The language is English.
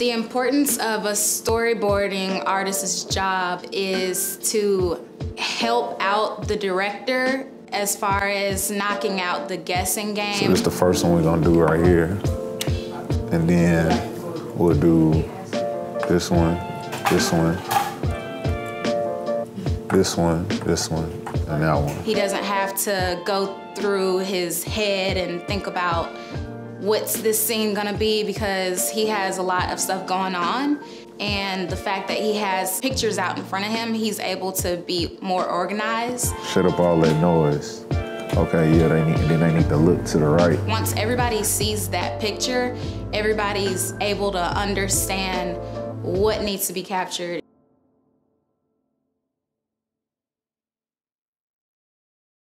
The importance of a storyboarding artist's job is to help out the director as far as knocking out the guessing game. So this the first one we're gonna do right here. And then we'll do this one, this one, this one, this one, and that one. He doesn't have to go through his head and think about what's this scene gonna be because he has a lot of stuff going on. And the fact that he has pictures out in front of him, he's able to be more organized. Shut up all that noise. Okay, yeah, they need, then they need to look to the right. Once everybody sees that picture, everybody's able to understand what needs to be captured